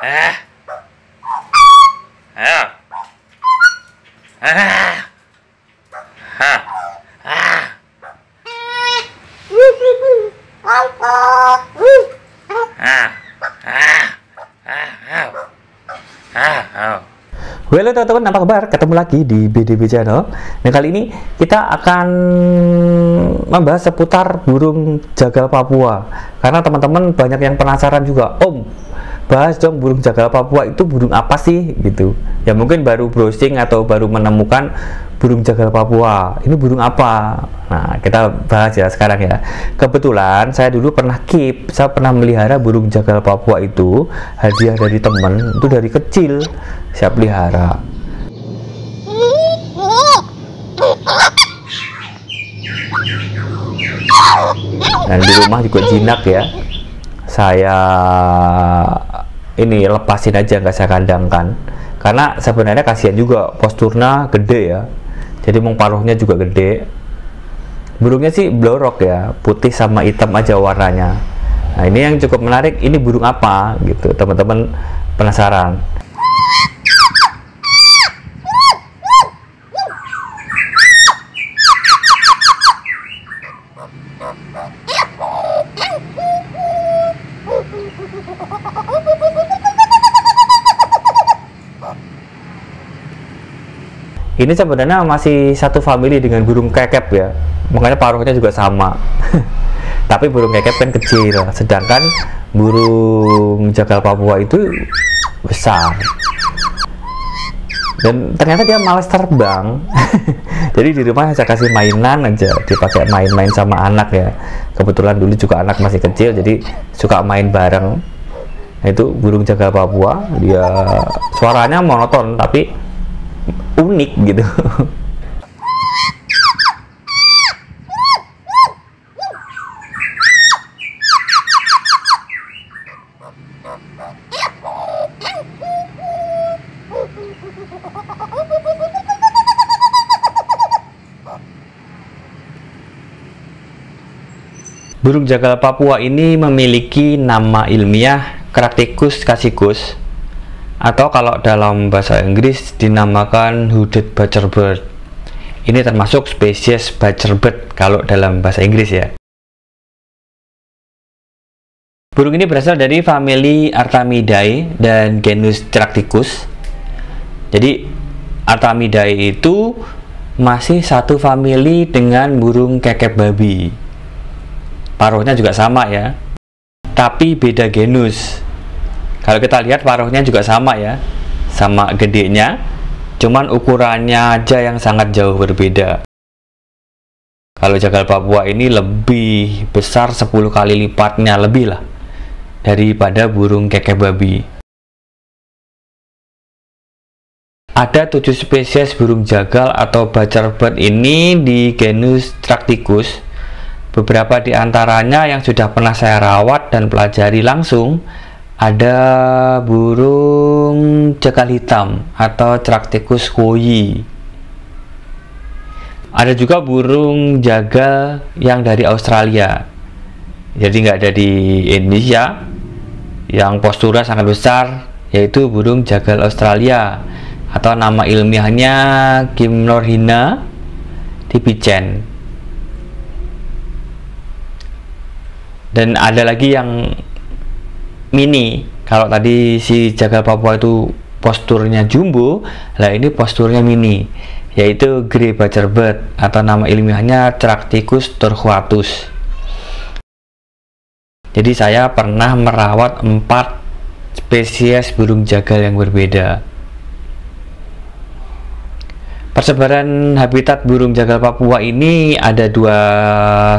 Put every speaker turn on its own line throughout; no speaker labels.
Ah. Ah. Ah.
Halo teman-teman, apa kabar? Ketemu lagi di BDB Channel. Nah kali ini kita akan membahas seputar burung jagal Papua. Karena teman-teman banyak yang penasaran juga, Om, bahas dong burung jagal Papua itu burung apa sih? Gitu. Ya mungkin baru browsing atau baru menemukan burung jagal Papua. Ini burung apa? Nah kita bahas ya sekarang ya. Kebetulan saya dulu pernah keep, saya pernah melihara burung jagal Papua itu hadiah dari teman itu dari kecil saya pelihara. Dan di rumah juga jinak ya. Saya ini lepasin aja nggak saya kandangkan. Karena sebenarnya kasihan juga posturnya gede ya. Jadi mau paruhnya juga gede. Burungnya sih blorok ya, putih sama hitam aja warnanya. Nah ini yang cukup menarik. Ini burung apa gitu, teman-teman penasaran. Ini sebenarnya masih satu family dengan burung kekep ya, makanya paruhnya juga sama. Tapi burung kekep kan kecil, sedangkan burung jagal Papua itu besar. Dan ternyata dia malas terbang. Jadi di rumah saya kasih mainan aja, dipakai main-main sama anak ya. Kebetulan dulu juga anak masih kecil, jadi suka main bareng. Nah, itu burung jagal Papua, dia suaranya monoton tapi unik gitu. Burung jagal Papua ini memiliki nama ilmiah Crataegus cassicus atau kalau dalam bahasa Inggris dinamakan hooded butcherbird. Ini termasuk spesies butcherbird kalau dalam bahasa Inggris ya. Burung ini berasal dari famili Artamidae dan genus Tracticus. Jadi Artamidae itu masih satu famili dengan burung kekep babi. Paruhnya juga sama ya. Tapi beda genus. Kalau kita lihat paruhnya juga sama ya. Sama gedenya, cuman ukurannya aja yang sangat jauh berbeda. Kalau jagal Papua ini lebih besar 10 kali lipatnya lebih lah daripada burung kekeh babi. Ada tujuh spesies burung jagal atau butcherbird ini di genus Tracticus. Beberapa di antaranya yang sudah pernah saya rawat dan pelajari langsung ada burung jagal hitam atau Tracticus koyi. Ada juga burung jagal yang dari Australia. Jadi nggak ada di Indonesia. Yang posturnya sangat besar yaitu burung jagal Australia atau nama ilmiahnya Gymnorhina tipicen. Dan ada lagi yang mini. Kalau tadi si jagal Papua itu posturnya jumbo, lah ini posturnya mini, yaitu Grey Butcherbird atau nama ilmiahnya Tracticus torquatus. Jadi saya pernah merawat empat spesies burung jagal yang berbeda. Persebaran habitat burung jagal Papua ini ada dua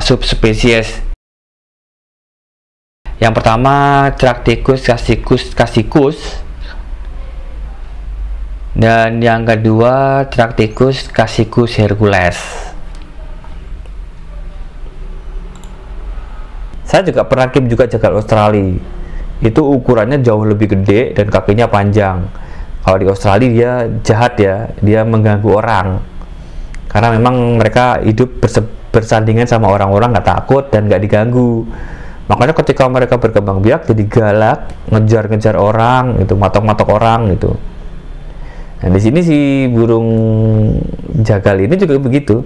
subspesies yang pertama Tracticus cassicus cassicus dan yang kedua Tracticus cassicus hercules. Saya juga pernah keep juga jagal Australia. Itu ukurannya jauh lebih gede dan kakinya panjang. kalau di Australia dia jahat ya dia mengganggu orang karena memang mereka hidup bersandingan sama orang-orang nggak takut dan nggak diganggu makanya ketika mereka berkembang biak jadi galak ngejar-ngejar orang itu matok-matok orang gitu. Nah di sini si burung jagal ini juga begitu.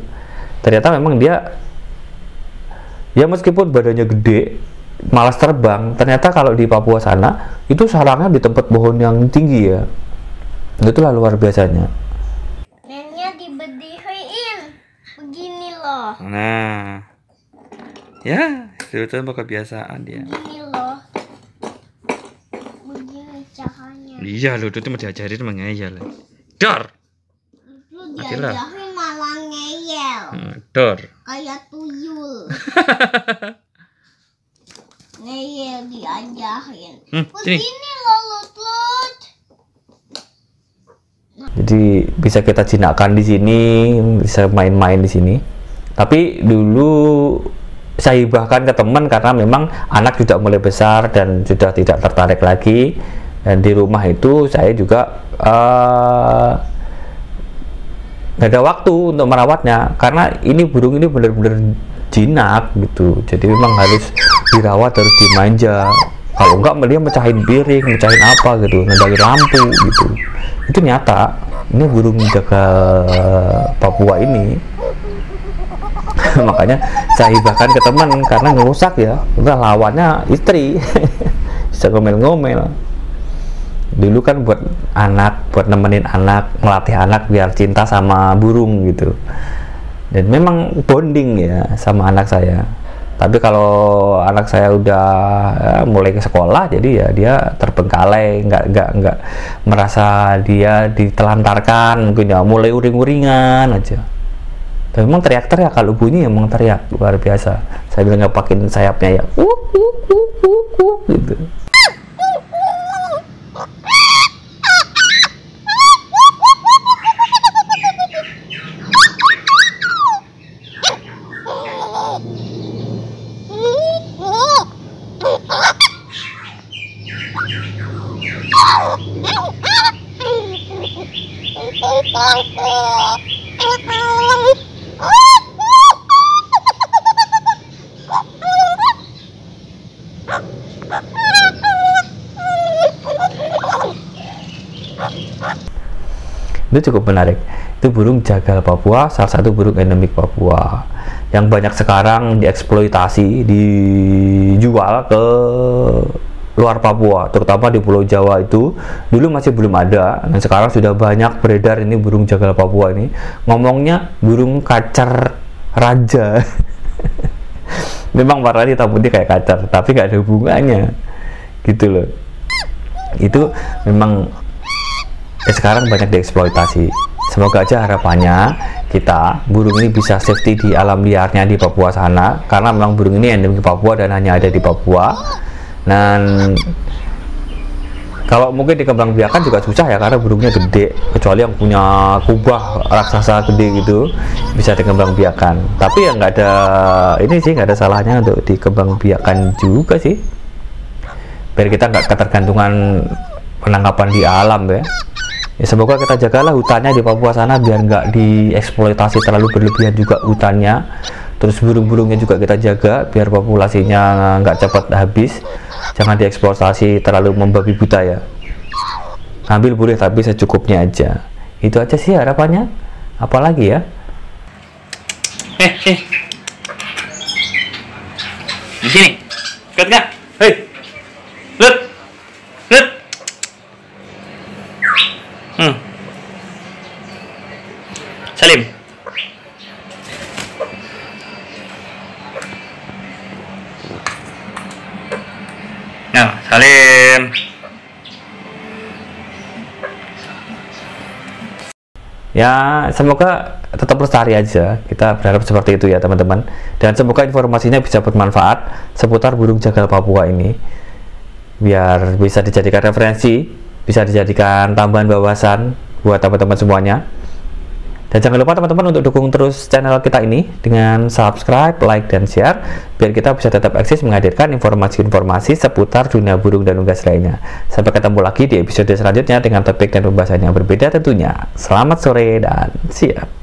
Ternyata memang dia ya meskipun badannya gede malas terbang ternyata kalau di Papua sana itu sarangnya di tempat pohon yang tinggi ya. Itulah luar biasanya.
Neneknya dibedihin. Begini loh.
Nah, ya itu mah kebiasaan dia.
Begini loh. Begini caranya.
Iya lo itu mau diajarin mengeyel. Dor,
Lu diajarin malah ngeyel.
Hmm, dor.
Kayak tuyul. ngeyel diajarin.
Hmm, sini.
Begini loh Lut-Lut.
jadi bisa kita jinakkan di sini bisa main-main di sini tapi dulu saya hibahkan ke teman karena memang anak sudah mulai besar dan sudah tidak tertarik lagi. Dan di rumah itu saya juga eh, nggak ada waktu untuk merawatnya. Karena ini burung ini benar-benar jinak gitu. Jadi memang harus dirawat harus dimanja. Kalau enggak dia mecahin piring mecahin apa gitu ngendalin lampu gitu. Itu nyata. Ini burung jaga Papua ini makanya saya hibahkan ke teman karena ngerusak ya. Udah lawannya istri. Bisa ngomel-ngomel. Dulu kan buat anak buat nemenin anak melatih anak biar cinta sama burung gitu. Dan memang bonding ya sama anak saya. Tapi kalau anak saya udah ya, mulai ke sekolah jadi ya dia terbengkalai. Nggak nggak nggak merasa dia ditelantarkan. Mungkin ya mulai uring-uringan aja tapi memang teriak-teriak kalau bunyi emang teriak luar biasa. Saya bilang nggak sayapnya ya uh, uh, uh, uh, uh, gitu itu cukup menarik. Itu burung jagal Papua salah satu burung endemik Papua. Yang banyak sekarang dieksploitasi dijual ke luar Papua terutama di Pulau Jawa itu. Dulu masih belum ada dan sekarang sudah banyak beredar ini burung jagal Papua ini. Ngomongnya burung kacar raja. Memang warnanya hitam putih kayak kacar tapi nggak ada hubungannya. Gitu loh. Itu memang ya sekarang banyak dieksploitasi. Semoga aja harapannya kita burung ini bisa safety di alam liarnya di Papua sana karena memang burung ini endemik Papua dan hanya ada di Papua. Dan kalau mungkin dikembang biakan juga susah ya karena burungnya gede kecuali yang punya kubah raksasa gede gitu bisa dikembang biakan tapi ya nggak ada ini sih nggak ada salahnya untuk dikembang biakan juga sih biar kita nggak ketergantungan penangkapan di alam ya ya semoga kita jagalah hutannya di Papua sana biar nggak dieksploitasi terlalu berlebihan juga hutannya terus burung-burungnya juga kita jaga biar populasinya nggak cepat habis jangan dieksploitasi terlalu membabi buta ya ambil boleh tapi secukupnya aja itu aja sih harapannya apalagi ya
Eh, eh. Di sini. Kat nggak? Hei.
Ya semoga tetap lestari aja. Kita berharap seperti itu ya teman-teman. Dan semoga informasinya bisa bermanfaat seputar burung jagal Papua ini. Biar bisa dijadikan referensi bisa dijadikan tambahan wawasan buat teman-teman semuanya Dan jangan lupa teman-teman untuk dukung terus channel kita ini dengan subscribe, like, dan share biar kita bisa tetap eksis menghadirkan informasi-informasi seputar dunia burung dan unggas lainnya. Sampai ketemu lagi di episode selanjutnya dengan topik dan pembahasan yang berbeda tentunya. Selamat sore dan siap.